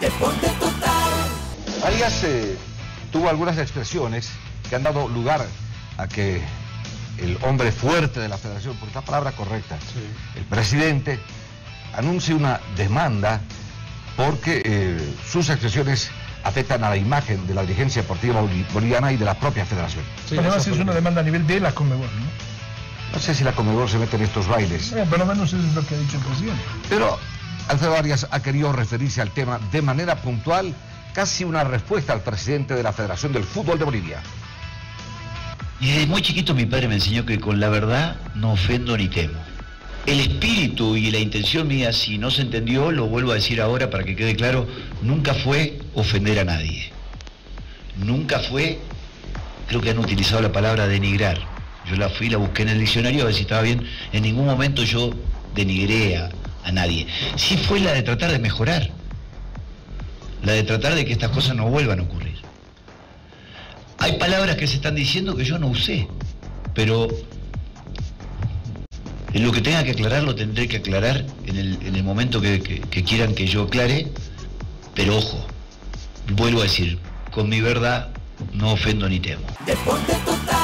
Deporte total. Arias eh, tuvo algunas expresiones que han dado lugar a que el hombre fuerte de la federación, por esta palabra correcta, el presidente, anuncie una demanda porque eh, sus expresiones afectan a la imagen de la dirigencia deportiva boli- boliviana y de la propia federación. Pero además es una demanda a nivel de la Conmebol, ¿no? No sé si la Comebol se mete en estos bailes, Eh, por lo menos eso es lo que ha dicho el presidente. pero Alfredo Arias ha querido referirse al tema de manera puntual, casi una respuesta al presidente de la Federación del Fútbol de Bolivia. Desde muy chiquito mi padre me enseñó que con la verdad no ofendo ni temo. El espíritu y la intención mía, si no se entendió, lo vuelvo a decir ahora para que quede claro, nunca fue ofender a nadie. Nunca fue, creo que han utilizado la palabra denigrar. Yo la fui, la busqué en el diccionario a ver si estaba bien. En ningún momento yo denigré a, a nadie. Sí fue la de tratar de mejorar. La de tratar de que estas cosas no vuelvan a ocurrir. Hay palabras que se están diciendo que yo no usé, pero en lo que tenga que aclarar lo tendré que aclarar en el, en el momento que, que- que quieran que yo aclare, pero ojo, vuelvo a decir, con mi verdad no ofendo ni temo. Deporte total.